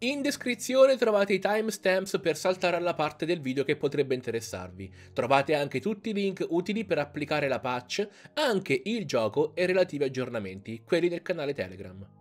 In descrizione trovate i timestamps per saltare alla parte del video che potrebbe interessarvi. Trovate anche tutti i link utili per applicare la patch, anche il gioco e relativi aggiornamenti, quelli del canale Telegram.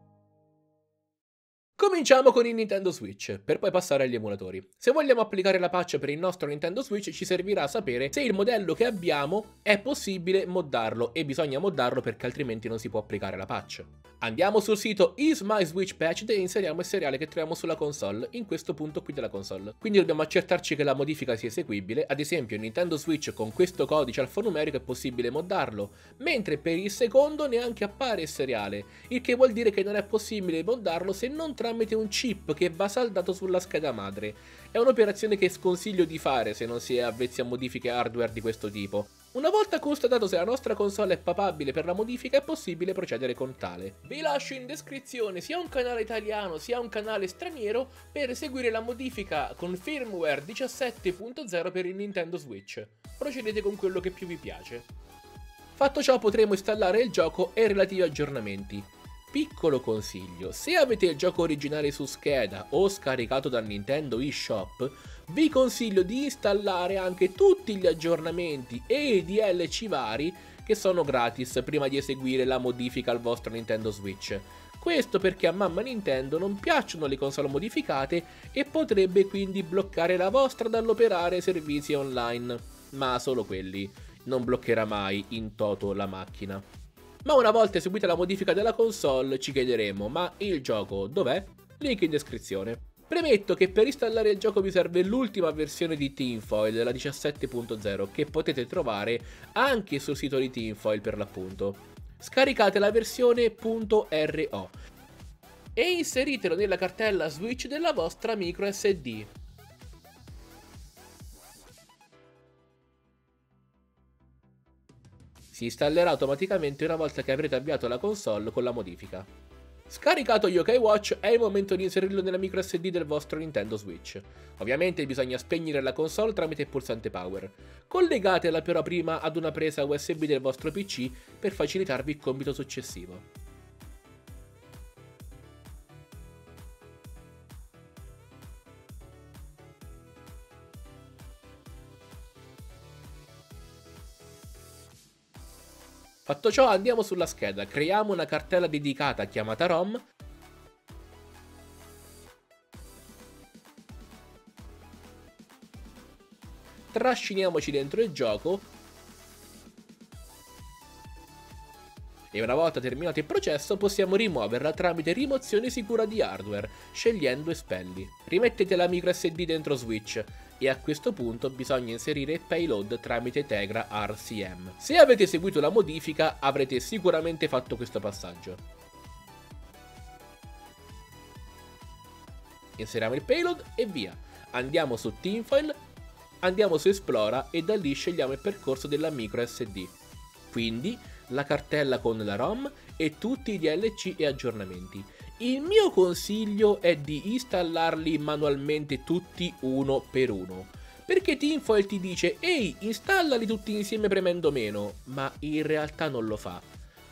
Cominciamo con il Nintendo Switch, per poi passare agli emulatori. Se vogliamo applicare la patch per il nostro Nintendo Switch ci servirà sapere se il modello che abbiamo è possibile moddarlo e bisogna moddarlo perché altrimenti non si può applicare la patch. Andiamo sul sito Is My Switch Patched e inseriamo il seriale che troviamo sulla console, in questo punto qui della console. Quindi dobbiamo accertarci che la modifica sia eseguibile, ad esempio il Nintendo Switch con questo codice alfanumerico è possibile moddarlo, mentre per il secondo neanche appare il seriale, il che vuol dire che non è possibile moddarlo se non tramite un chip che va saldato sulla scheda madre. È un'operazione che sconsiglio di fare se non si è avvezzi a modifiche hardware di questo tipo. Una volta constatato se la nostra console è papabile per la modifica è possibile procedere con tale. Vi lascio in descrizione sia un canale italiano sia un canale straniero per eseguire la modifica con firmware 17.0 per il Nintendo Switch. Procedete con quello che più vi piace. Fatto ciò potremo installare il gioco e i relativi aggiornamenti. Piccolo consiglio, se avete il gioco originale su scheda o scaricato dal Nintendo eShop, vi consiglio di installare anche tutti gli aggiornamenti e i DLC vari che sono gratis prima di eseguire la modifica al vostro Nintendo Switch. Questo perché a mamma Nintendo non piacciono le console modificate e potrebbe quindi bloccare la vostra dall'operare servizi online, ma solo quelli. Non bloccherà mai in toto la macchina. Ma una volta eseguita la modifica della console ci chiederemo ma il gioco dov'è? Link in descrizione. Premetto che per installare il gioco vi serve l'ultima versione di Teamfoil, la 17.0, che potete trovare anche sul sito di Teamfoil per l'appunto. Scaricate la versione .ro e inseritelo nella cartella Switch della vostra micro SD. Si installerà automaticamente una volta che avrete avviato la console con la modifica. Scaricato Yokai Watch è il momento di inserirlo nella micro SD del vostro Nintendo Switch. Ovviamente bisogna spegnere la console tramite il pulsante power. Collegatela però prima ad una presa USB del vostro PC per facilitarvi il compito successivo. Fatto ciò andiamo sulla scheda, creiamo una cartella dedicata chiamata ROM. Trasciniamoci dentro il gioco. E una volta terminato il processo possiamo rimuoverla tramite rimozione sicura di hardware, scegliendo Espelli. Rimettete la micro SD dentro Switch, e a questo punto bisogna inserire il payload tramite Tegra RCM. Se avete seguito la modifica avrete sicuramente fatto questo passaggio. Inseriamo il payload e via. Andiamo su Teamfile, andiamo su Esplora e da lì scegliamo il percorso della micro SD. Quindi la cartella con la ROM e tutti i DLC e aggiornamenti. Il mio consiglio è di installarli manualmente tutti uno per uno. Perché Tinfoil ti dice ehi installali tutti insieme premendo meno, ma in realtà non lo fa.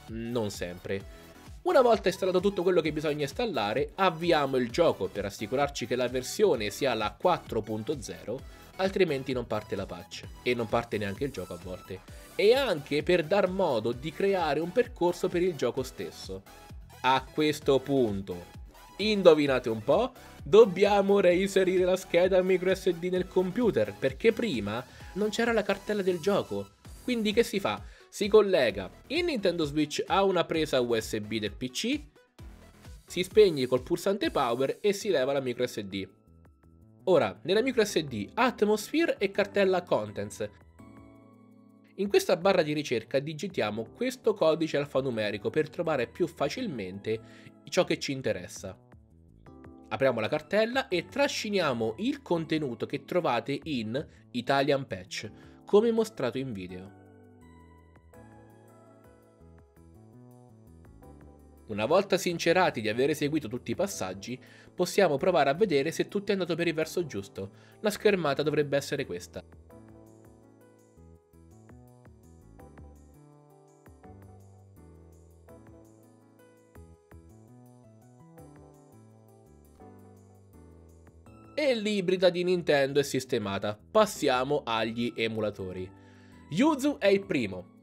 Non sempre. Una volta installato tutto quello che bisogna installare, avviamo il gioco per assicurarci che la versione sia la 4.0, altrimenti non parte la patch e non parte neanche il gioco a volte. E anche per dar modo di creare un percorso per il gioco stesso a questo punto, indovinate un po', dobbiamo reinserire la scheda microSD nel computer, perché prima non c'era la cartella del gioco. Quindi che si fa? Si collega il Nintendo Switch a una presa USB del PC, si spegne col pulsante power e si leva la microSD. Ora, nella microSD Atmosphere e cartella Contents, in questa barra di ricerca digitiamo questo codice alfanumerico per trovare più facilmente ciò che ci interessa. Apriamo la cartella e trasciniamo il contenuto che trovate in Italian Patch, come mostrato in video. Una volta sincerati di aver eseguito tutti i passaggi, possiamo provare a vedere se tutto è andato per il verso giusto. La schermata dovrebbe essere questa. L'ibrida di Nintendo è sistemata. Passiamo agli emulatori. Yuzu è il primo.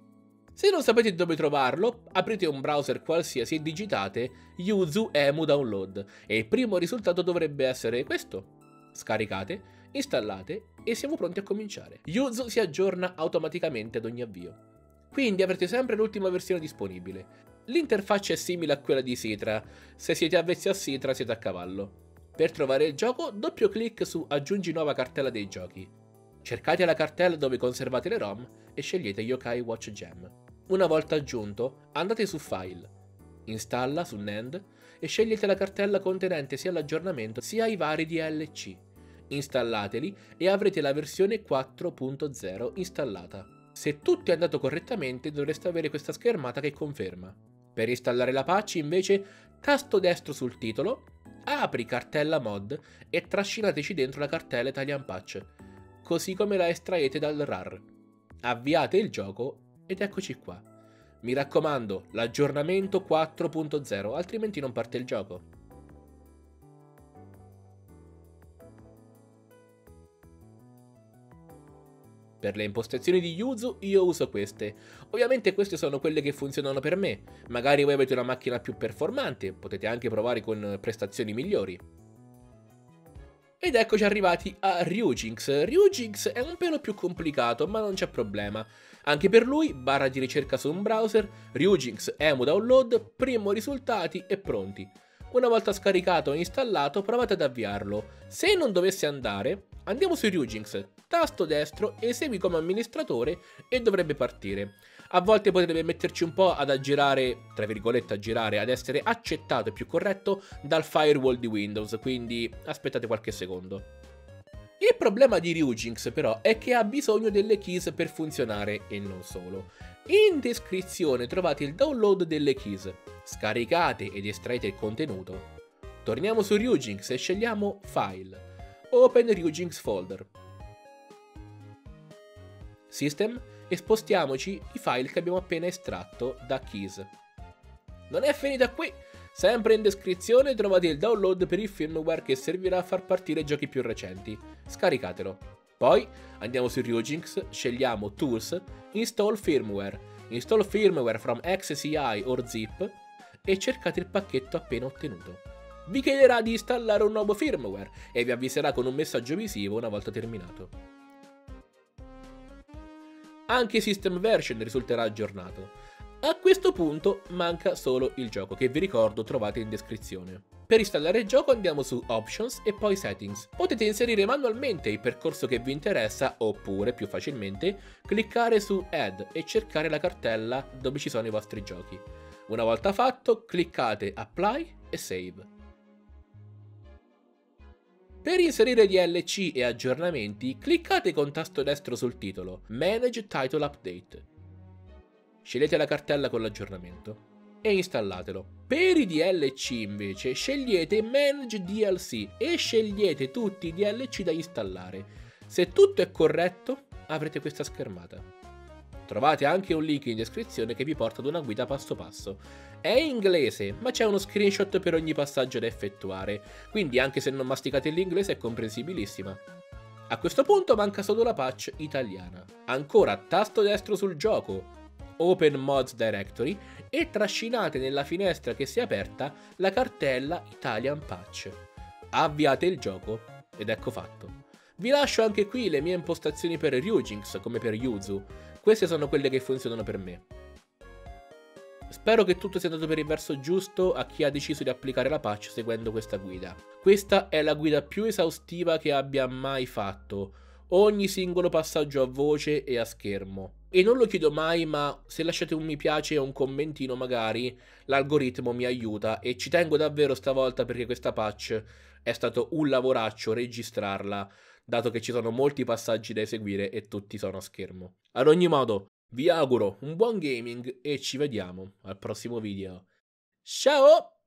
Se non sapete dove trovarlo, aprite un browser qualsiasi e digitate Yuzu Emu Download e il primo risultato dovrebbe essere questo. Scaricate, installate e siamo pronti a cominciare. Yuzu si aggiorna automaticamente ad ogni avvio. Quindi avrete sempre l'ultima versione disponibile. L'interfaccia è simile a quella di Sitra, se siete avvezzi a Sitra siete a cavallo. Per trovare il gioco, doppio clic su Aggiungi nuova cartella dei giochi. Cercate la cartella dove conservate le ROM e scegliete Yokai Watch Gem. Una volta aggiunto, andate su File, Installa su NAND e scegliete la cartella contenente sia l'aggiornamento sia i vari DLC. Installateli e avrete la versione 4.0 installata. Se tutto è andato correttamente dovreste avere questa schermata che conferma. Per installare la patch invece tasto destro sul titolo apri cartella mod e trascinateci dentro la cartella Italian Patch, così come la estraete dal RAR. Avviate il gioco ed eccoci qua. Mi raccomando, l'aggiornamento 4.0, altrimenti non parte il gioco. Per le impostazioni di Yuzu io uso queste. Ovviamente queste sono quelle che funzionano per me. Magari voi avete una macchina più performante, potete anche provare con prestazioni migliori. Ed eccoci arrivati a Ryujinx. Ryujinx è un pelo più complicato, ma non c'è problema. Anche per lui, barra di ricerca su un browser, Ryujinx Emu Download, primo risultati e pronti. Una volta scaricato e installato, provate ad avviarlo. Se non dovesse andare, andiamo su Ryujinx, tasto destro, esegui come amministratore e dovrebbe partire. A volte potrebbe metterci un po' ad aggirare, tra virgolette aggirare, ad essere accettato e più corretto dal firewall di Windows, quindi aspettate qualche secondo. Il problema di Ryujinx però è che ha bisogno delle keys per funzionare e non solo. In descrizione trovate il download delle keys, scaricate ed estraete il contenuto. Torniamo su Ryujinx e scegliamo File, Open Ryujinx Folder. System e spostiamoci i file che abbiamo appena estratto da Keys. Non è finita qui! Sempre in descrizione trovate il download per il firmware che servirà a far partire giochi più recenti. Scaricatelo. Poi andiamo su Ryujinx, scegliamo Tools, Install Firmware, Install Firmware from XCI or Zip e cercate il pacchetto appena ottenuto. Vi chiederà di installare un nuovo firmware e vi avviserà con un messaggio visivo una volta terminato. Anche System Version risulterà aggiornato. A questo punto manca solo il gioco, che vi ricordo trovate in descrizione. Per installare il gioco andiamo su Options e poi Settings. Potete inserire manualmente il percorso che vi interessa oppure, più facilmente, cliccare su Add e cercare la cartella dove ci sono i vostri giochi. Una volta fatto, cliccate Apply e Save. Per inserire DLC e aggiornamenti, cliccate con tasto destro sul titolo Manage Title Update. Scegliete la cartella con l'aggiornamento e installatelo. Per i DLC invece scegliete Manage DLC e scegliete tutti i DLC da installare. Se tutto è corretto avrete questa schermata. Trovate anche un link in descrizione che vi porta ad una guida passo passo. È in inglese, ma c'è uno screenshot per ogni passaggio da effettuare, quindi anche se non masticate l'inglese è comprensibilissima. A questo punto manca solo la patch italiana. Ancora tasto destro sul gioco, Open Mods Directory e trascinate nella finestra che si è aperta la cartella Italian Patch. Avviate il gioco ed ecco fatto. Vi lascio anche qui le mie impostazioni per Ryujinx come per Yuzu, queste sono quelle che funzionano per me. Spero che tutto sia andato per il verso giusto a chi ha deciso di applicare la patch seguendo questa guida. Questa è la guida più esaustiva che abbia mai fatto, ogni singolo passaggio a voce e a schermo. E non lo chiedo mai, ma se lasciate un mi piace o un commentino magari, l'algoritmo mi aiuta e ci tengo davvero stavolta perché questa patch è stato un lavoraccio registrarla dato che ci sono molti passaggi da eseguire e tutti sono a schermo. Ad ogni modo, vi auguro un buon gaming e ci vediamo al prossimo video. Ciao!